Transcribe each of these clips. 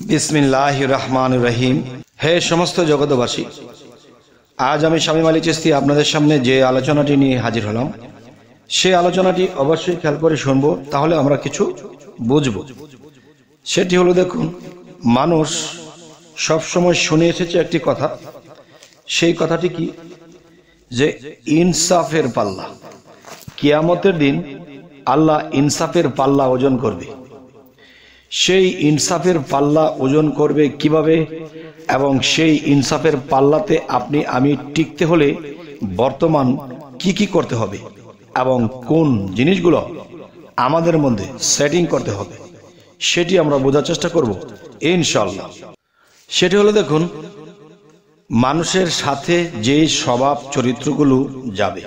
বিসমিল্লাহ রহমান রহিম। হে সমস্ত জগতবাসী আজ আমি স্বামী মালি চিস্তি আপনাদের সামনে যে আলোচনাটি নিয়ে হাজির হলাম, সে আলোচনাটি অবশ্যই খেয়াল করে শুনব, তাহলে আমরা কিছু বুঝব। সেটি হলো দেখুন, মানুষ সব সময় শুনে এসেছে একটি কথা, সেই কথাটি কি? যে ইনসাফের পাল্লা। কিয়ামতের দিন আল্লাহ ইনসাফের পাল্লা ওজন করবে। সেই ইনসাফের পাল্লা ওজন করবে কীভাবে? এবং সেই ইনসাফের পাল্লাতে আপনি, আমি টিকতে হলে বর্তমান কি কি করতে হবে? এবং কোন জিনিসগুলো আমাদের মধ্যে সেটিং করতে হবে? সেটি আমরা বোঝার চেষ্টা করব ইনশাল্লাহ সেটি হলো দেখুন, মানুষের সাথে যে স্বভাব চরিত্রগুলো যাবে।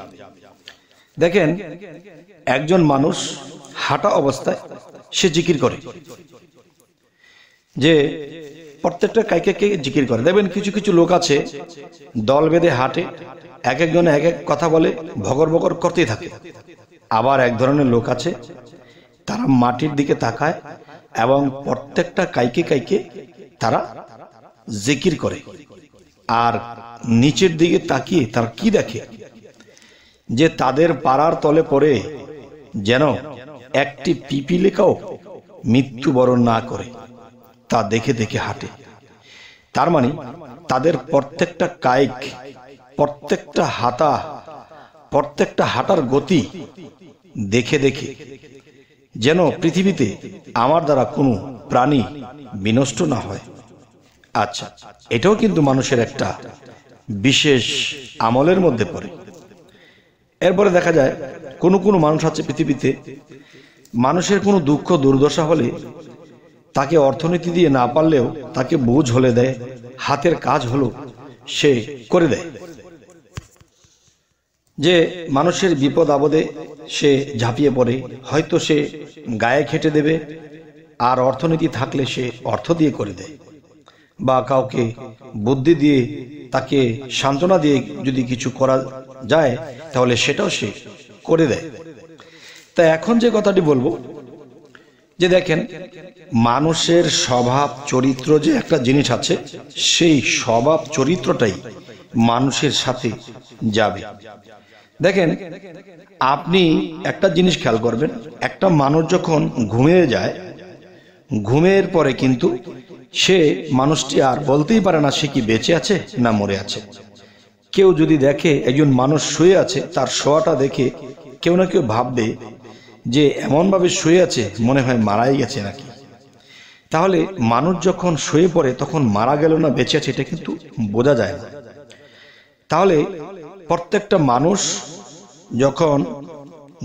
দেখেন, একজন মানুষ হাঁটা অবস্থায় সে জিকির করে। যে প্রত্যেকটা কাইকে কে জিকির করে। দেখবেন কিছু কিছু লোক আছে, দল বেঁধে হাঁটে, এক একজন এক এক কথা বলে, ভগর ভগর করতেই থাকে। আবার এক ধরনের লোক আছে, তারা মাটির দিকে তাকায় এবং প্রত্যেকটা কাইকে কাইকে তারা জিকির করে। আর নিচের দিকে তাকিয়ে তারা কি দেখে? যে তাদের পাড়ার তলে পড়ে যেন একটি পিপিলিকাও মৃত্যুবরণ না করে, তা দেখে দেখে হাঁটে। তার মানে তাদের প্রত্যেকটা কায়িক, প্রত্যেকটা হাতা, প্রত্যেকটা হাঁটার গতি দেখে দেখে, যেন পৃথিবীতে আমার দ্বারা কোনো প্রাণী বিনষ্ট না হয়। আচ্ছা এটাও কিন্তু মানুষের একটা বিশেষ আমলের মধ্যে পড়ে। এরপরে দেখা যায়, কোনো কোনো মানুষ আছে পৃথিবীতে মানুষের কোনো দুঃখ, দুর্দশা হলে তাকে অর্থনীতি দিয়ে না পারলেও তাকে বোঝ হলে দেয়, হাতের কাজ হলো সে করে দেয়। যে মানুষের বিপদ আপদে সে ঝাঁপিয়ে পড়ে, হয়তো সে গায়ে খেটে দেবে, আর অর্থনীতি থাকলে সে অর্থ দিয়ে করে দেয়। বা কাউকে বুদ্ধি দিয়ে তাকে সান্ত্বনা দিয়ে যদি কিছু করা যায়, তাহলে সেটাও সে করে দেয়। তা এখন যে কথাটি বলব, যে দেখেন, মানুষের স্বভাব চরিত্র যে একটা জিনিস আছে, সেই স্বভাব চরিত্রটাই মানুষের সাথে যাবে। দেখেন, আপনি একটা জিনিস খেয়াল করবেন, একটা মানুষ যখন ঘুমিয়ে যায়, ঘুমের পরে কিন্তু সে মানুষটি আর বলতেই পারে না সে কি বেঁচে আছে না মরে আছে। কেউ যদি দেখে একজন মানুষ শুয়ে আছে, তার শোয়াটা দেখে কেউ না কেউ ভাববে যে এমনভাবে শুয়ে আছে, মনে হয় মারাই গেছে নাকি? তাহলে মানুষ যখন শুয়ে পড়ে, তখন মারা গেল না বেঁচে আছে, এটা কিন্তু বোঝা যায় না। তাহলে প্রত্যেকটা মানুষ যখন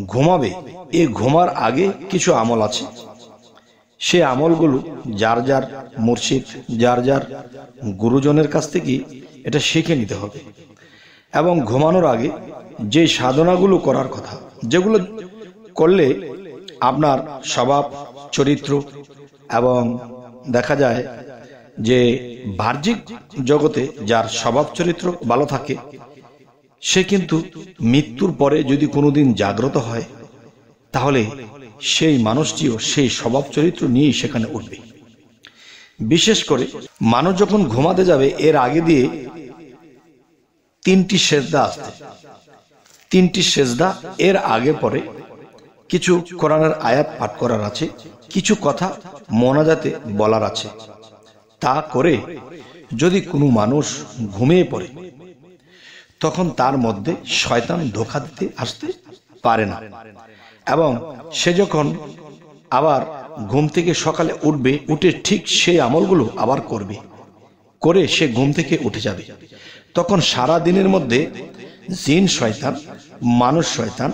ঘুমাবে, এ ঘুমার আগে কিছু আমল আছে? সে আমলগুলো যার যার মুর্শিদ, যার যার গুরুজনের কাছ থেকে এটা শিখে নিতে হবে। এবং ঘুমানোর আগে যে সাধনাগুলো করার কথা, যেগুলো করলে আপনার স্বভাব, চরিত্র এবং দেখা যায় যে বাহ্যিক জগতে যার স্বভাব, চরিত্র ভালো থাকে, সে কিন্তু মৃত্যুর পরে যদি কোনোদিন জাগ্রত হয়, তাহলে সেই মানুষটিও সেই স্বভাব, চরিত্র নিয়েই সেখানে উঠবে। বিশেষ করে মানুষ যখন ঘুমাতে যাবে, এর আগে দিয়ে তিনটি সেজদা আসতে তিনটি সেজদা এর আগে পরে কিছু কোরআনের আয়াত পাঠ করার আছে, কিছু কথা মনাজাতে বলার আছে। তা করে যদি কোনো মানুষ ঘুমিয়ে পড়ে, তখন তার মধ্যে শয়তান ধোকা দিতে আসতে পারে না। এবং সে যখন আবার ঘুম থেকে সকালে উঠবে, উঠে ঠিক সেই আমলগুলো আবার করবে, করে সে ঘুম থেকে উঠে যাবে। তখন সারা দিনের মধ্যে জিন, শয়তান মানুষ শয়তান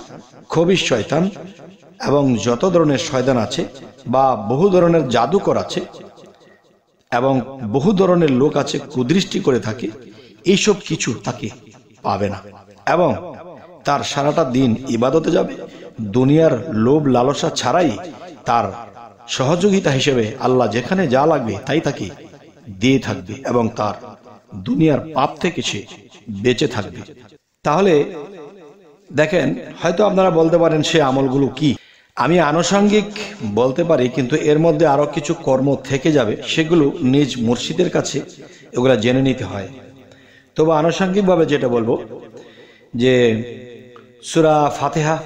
খবিস শয়তান এবং যত ধরনের শয়তান আছে বা বহু ধরনের জাদুকর আছে এবং বহু ধরনের লোক আছে কুদৃষ্টি করে থাকে, এইসব কিছু তাকে পাবে না এবং তার সারাটা দিন ইবাদতে যাবে, দুনিয়ার লোভ লালসা ছাড়াই তার সহযোগিতা হিসেবে আল্লাহ যেখানে যা লাগবে তাই তাকে দিয়ে থাকবে এবং তার দুনিয়ার পাপ থেকে সে বেঁচে থাকবে। তাহলে দেখেন, হয়তো আপনারা বলতে পারেন সে আমলগুলো কি। আমি আনুষঙ্গিক বলতে পারি, কিন্তু এর মধ্যে আরও কিছু কর্ম থেকে যাবে, সেগুলো নিজ মুর্শিদের কাছে এগুলা জেনে নিতে হয়। তবে আনুষঙ্গিকভাবে যেটা বলব, যে সুরা ফাতেহা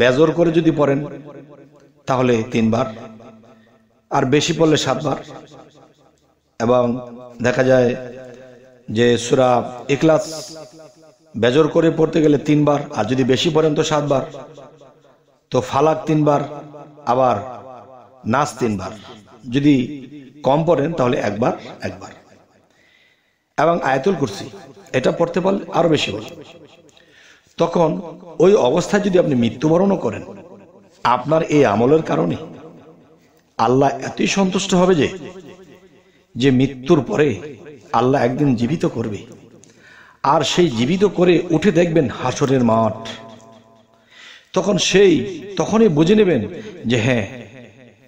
বেজর করে যদি পড়েন, তাহলে তিনবার, আর বেশি পড়লে সাতবার। এবং দেখা যায় যে সুরা ইকলাস বেজর করে পড়তে গেলে তিনবার, আর যদি বেশি পড়েন তো সাতবার। তো ফালাক তিনবার, আবার নাচ তিনবার। যদি কম পড়েন তাহলে একবার একবার। এবং আয়াতুল কুরসি, এটা পড়তে পারলে আরও বেশি বল তখন ওই অবস্থায় যদি আপনি মৃত্যুবরণও করেন, আপনার এই আমলের কারণে আল্লাহ এতই সন্তুষ্ট হবে যে যে মৃত্যুর পরে আল্লাহ একদিন জীবিত করবে। আর সেই জীবিত করে উঠে দেখবেন হাসরের মাঠ। তখন সেই তখনই বুঝে নেবেন যে হ্যাঁ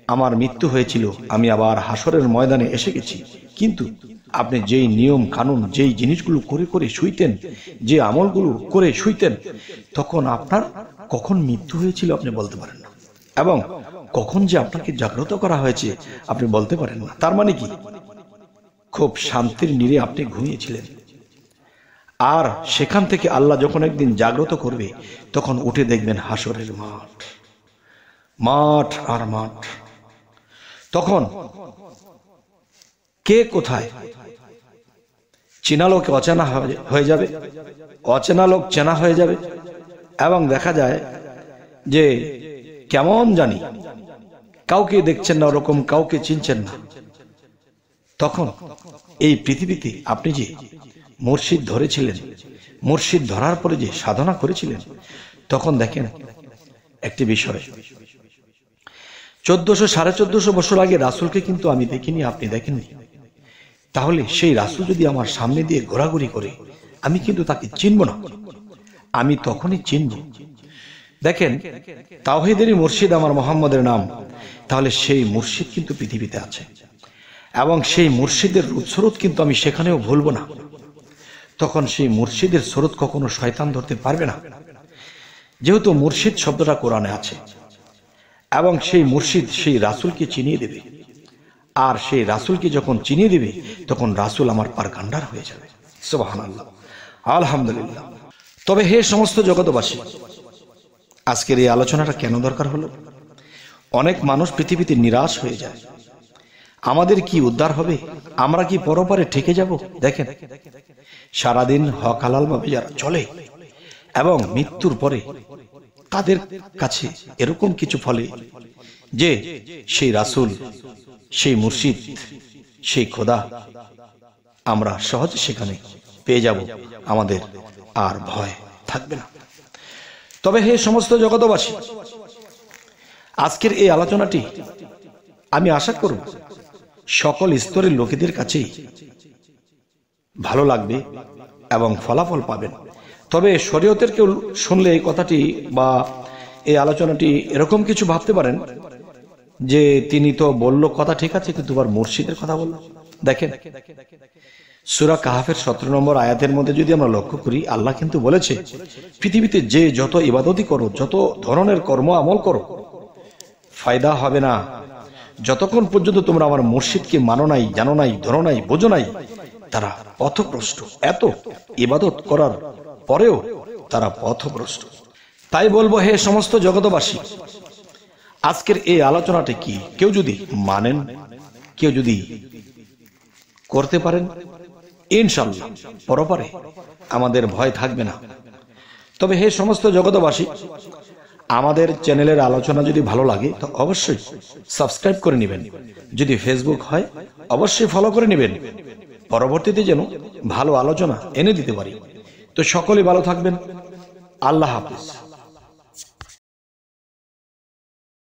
আমার মৃত্যু হয়েছিল, আমি আবার হাসরের ময়দানে এসে গেছি। কিন্তু আপনি যেই নিয়ম কানুন, যেই জিনিসগুলো করে করে শুইতেন, যে আমলগুলো করে শুইতেন, তখন আপনার কখন মৃত্যু হয়েছিল আপনি বলতে পারেন না। এবং কখন যে আপনাকে জাগ্রত করা হয়েছে আপনি বলতে পারেন না। তার মানে কি? খুব শান্তির নিরে আপনি ঘুমিয়েছিলেন। আর সেখান থেকে আল্লাহ যখন একদিন জাগ্রত করবে, তখন উঠে দেখবেন হাসরের মাঠ। মাঠ আর মাঠ। তখন কে কোথায়? চেনা লোক অচেনা হয়ে যাবে অচেনা লোক চেনা হয়ে যাবে। এবং দেখা যায় যে কেমন জানি কাউকে দেখছেন না, ওরকম কাউকে চিনছেন না। তখন এই পৃথিবীতে আপনি যে মুর্শিদ ধরেছিলেন। মুর্শিদ ধরার পরে যে সাধনা করেছিলেন, তখন দেখেন একটি বিষয়। চোদ্দশো, সাড়ে চোদ্দশো বছর আগে রাসুলকে কিন্তু আমি দেখিনি, আপনি দেখেননি। তাহলে সেই রাসুল যদি আমার সামনে দিয়ে ঘোরাঘুরি করে, আমি কিন্তু তাকে চিনব না। আমি তখনই চিনব। দেখেন, তাওহিদেরই মুর্শিদ আমার মোহাম্মদের নাম। তাহলে সেই মুর্শিদ কিন্তু পৃথিবীতে আছে। এবং সেই মুর্শিদের স্রোত কিন্তু আমি সেখানেও ভুলব না। তখন সেই মুর্শিদের স্রোত কখনো শয়তান ধরতে পারবে না। যেহেতু মুর্শিদ শব্দটা কোরআনে আছে, এবং সেই মুর্শিদ সেই রাসুলকে চিনিয়ে দেবে। আর সেই রাসুলকে যখন চিনিয়ে দেবে, তখন রাসুল আমার পার গান্ডার হয়ে যাবে। আলহামদুলিল্লাহ। তবে হে সমস্ত জগতবাসী আজকের এই আলোচনাটা কেন দরকার হলো? অনেক মানুষ পৃথিবীতে নিরাশ হয়ে যায়। আমাদের কি উদ্ধার হবে? আমরা কি পরপারে ঠেকে যাব? দেখেন। সারাদিন হক হালাল ভাবে যারা চলে এবং মৃত্যুর পরে তাদের কাছে এরকম কিছু ফলে যে সেই রাসুল, সেই মুর্শিদ, সেই খোদা আমরা সহজে সেখানে পেয়ে যাব। আমাদের আর ভয় থাকবে না। তবে হে সমস্ত জগতবাসী আজকের এই আলোচনাটি আমি আশা করব সকল স্তরের লোকেদের কাছেই। ভালো লাগবে এবং ফলাফল পাবেন। তবে শরীয়তের কেউ শুনলে এই কথাটি বা এই আলোচনাটি এরকম কিছু ভাবতে পারেন যে তিনি তো বলল, কথা ঠিক আছে, কিন্তু আবার মুর্শিদের কথা বলল। দেখেন, সুরা কাহাফের সতেরো নম্বর আয়াতের মধ্যে যদি আমরা লক্ষ্য করি, আল্লাহ কিন্তু বলেছে, পৃথিবীতে যে যত ইবাদতি করো, যত ধরনের কর্ম আমল করো, ফায়দা হবে না। যতক্ষণ পর্যন্ত তোমরা আমার মুর্শিদকে মানো নাই, জানো নাই, ধরো নাই, বোঝো নাই, তারা পথভ্রষ্ট। এত ইবাদত করার পরেও তারা পথভ্রষ্ট। তাই বলব, হে সমস্ত জগতবাসী আজকের এই আলোচনাটি কি? কেউ যদি মানেন, কেউ যদি করতে পারেন ইনশাল্লাহ পরপারে আমাদের ভয় থাকবে না। তবে হে সমস্ত জগতবাসী আমাদের চ্যানেলের আলোচনা যদি ভালো লাগে, তো অবশ্যই সাবস্ক্রাইব করে নেবেন। যদি ফেসবুক হয়, অবশ্যই ফলো করে নেবেন। পরবর্তীতে যেন ভালো আলোচনা এনে দিতে পারি। তো সকলে ভালো থাকবেন। আল্লাহ হাফিজ।